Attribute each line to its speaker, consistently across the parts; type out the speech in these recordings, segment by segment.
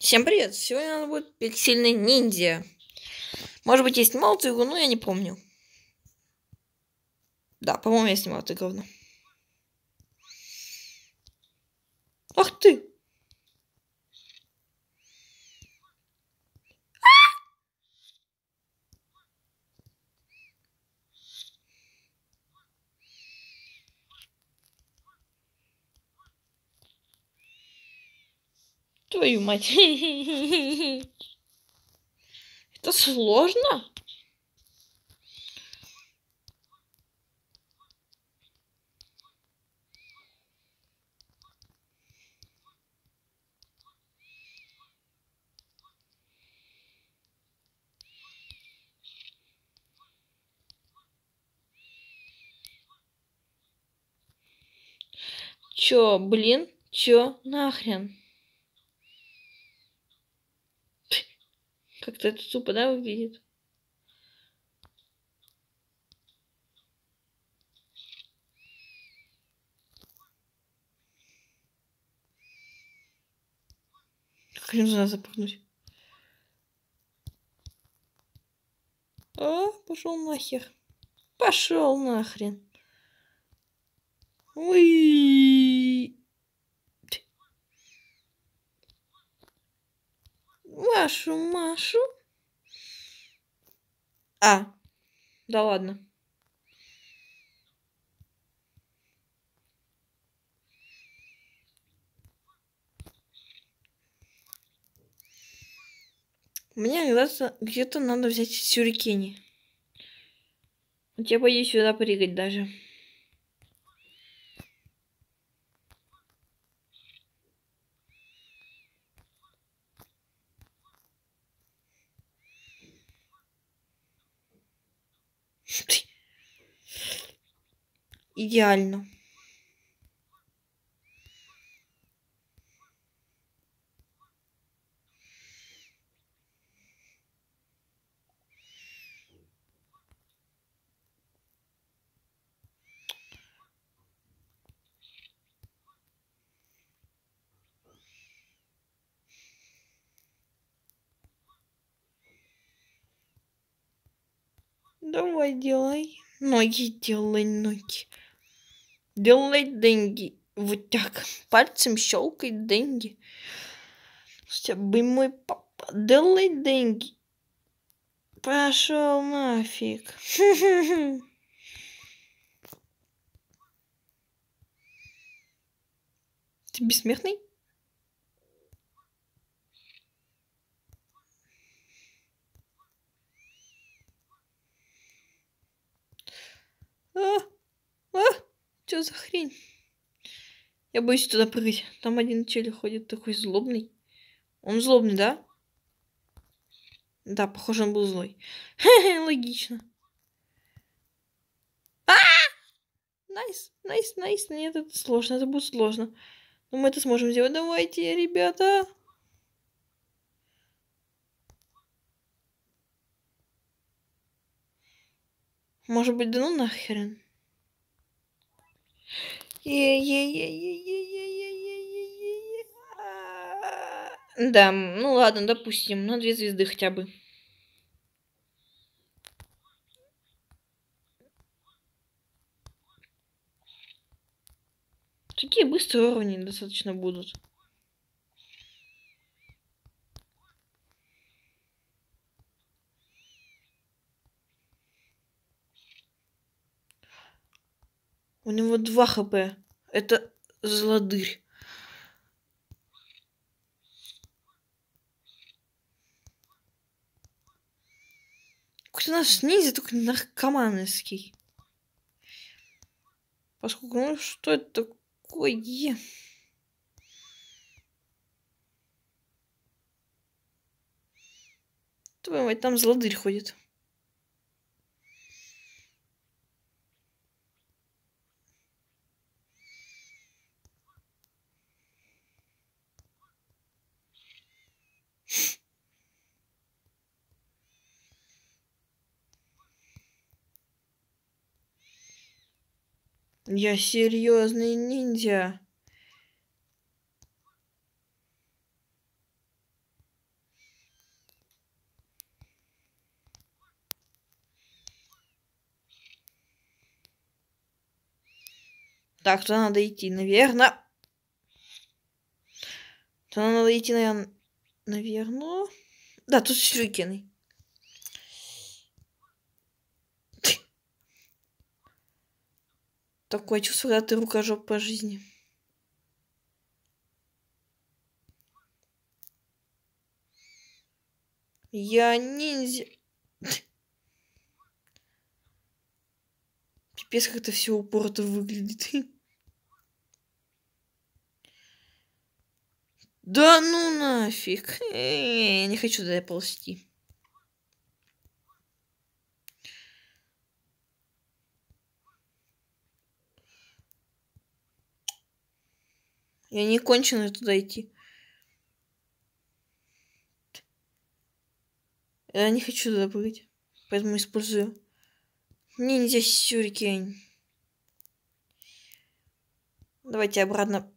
Speaker 1: Всем привет! Сегодня у нас будет пиксельный ниндзя. Может быть, я снимал эту игру, но я не помню. Да, по-моему, я снимал это говно. Ах ты! Твою мать. Это сложно? Чё, блин? Чё нахрен? Как-то это тупо, да, выглядит? Как не нужно запрыгнуть? А, пошел нахер. Пошел нахрен. Уи. Вашу Машу. А, да ладно. Мне кажется, где-то надо взять сюрикени. Вот я боюсь сюда прыгать даже. Идеально. Давай, делай. Ноги делай, ноги. Делай деньги. Вот так. Пальцем щелкай деньги. Хотя бы мой папа. Делай деньги. Пошел нафиг. Ты бессмертный? А, а, что за хрень? Я боюсь туда прыгать. Там один челик ходит такой злобный. Он злобный, да? Да, похоже, он был злой. Логично. А! Nice, nice, nice. Нет, это сложно, это будет сложно. Но мы это сможем сделать. Давайте, ребята. Может быть, да ну нахрен. Да, ну ладно, допустим, на две звезды хотя бы. Такие быстрые уровни достаточно будут. У него 2 хп. Это злодырь. Какой-то наш ниндзя только наркоманский. Поскольку, ну что это такое? Твою мать, там злодырь ходит. Я серьезный ниндзя. Так, туда надо идти, наверное. Туда надо идти, наверное. Да, тут сюрикены. Такое чувство, когда ты рукожоп по жизни. Я ниндзя. Пипец, как это все упорото выглядит. Да ну нафиг. Я не хочу туда ползти. Я не конченый туда идти. Я не хочу туда прыгать. Поэтому использую ниндзя сюрикен. Давайте обратно.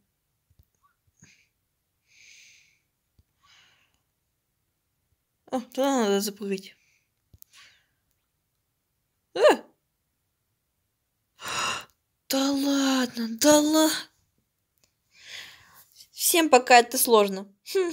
Speaker 1: О, туда надо запрыгать. А! Да ладно, да ладно. Всем пока это сложно. Хм.